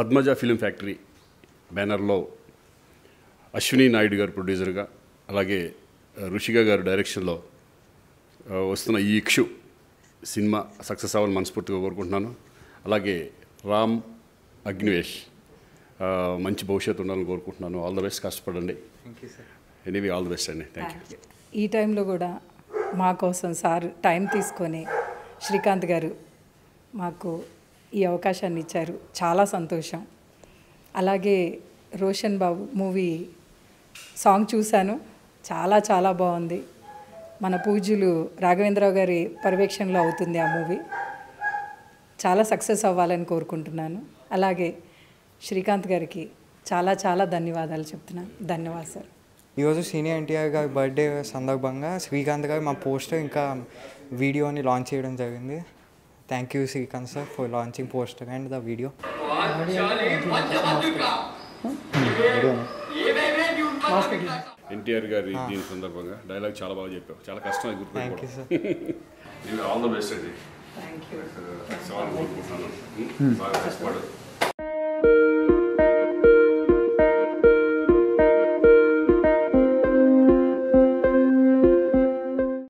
Padmaja film factory బ్యానర్లో అశ్విని నాయుడు గారు ప్రొడ్యూసర్గా అలాగే రుషిగా గారు డైరెక్షన్లో వస్తున్న ఈ ఇక్షు సినిమా సక్సెస్ అవ్వాలని మనస్ఫూర్తిగా కోరుకుంటున్నాను. అలాగే రామ్ అగ్నివేష్ మంచి భవిష్యత్తు ఉండాలని కోరుకుంటున్నాను. ఆల్ ద బెస్ట్ కష్టపడండి. ఎనీవే ఆల్ ద బెస్ట్ అండి. థ్యాంక్ యూ ఈ టైంలో కూడా మా కోసం సార్ టైం తీసుకొని శ్రీకాంత్ గారు మాకు ఈ అవకాశాన్ని ఇచ్చారు. చాలా సంతోషం. అలాగే రోషన్ బాబు మూవీ సాంగ్ చూశాను. చాలా చాలా బాగుంది. మన పూజ్యులు రాఘవేంద్రరావు గారి పర్యవేక్షణలో అవుతుంది ఆ మూవీ. చాలా సక్సెస్ అవ్వాలని కోరుకుంటున్నాను. అలాగే శ్రీకాంత్ గారికి చాలా చాలా ధన్యవాదాలు చెప్తున్నాను. ధన్యవాదాలు సార్. ఈరోజు సీనియర్ ఎన్టీఆర్ గారి బర్త్డే సందర్భంగా శ్రీకాంత్ గారు మా పోస్టర్ ఇంకా వీడియోని లాంచ్ చేయడం జరిగింది. Thank you Srikanth sir for launching poster and the video NTR గారి దీని సందర్భంగా డైలాగ్ చాలా బాగా చెప్పావు. చాలా కష్టం అది థ్యాంక్ యూ గుర్తుపెట్టుకోవడం సార్ ఆల్ ద బెస్ట్ అండి బాగా కష్టపడు.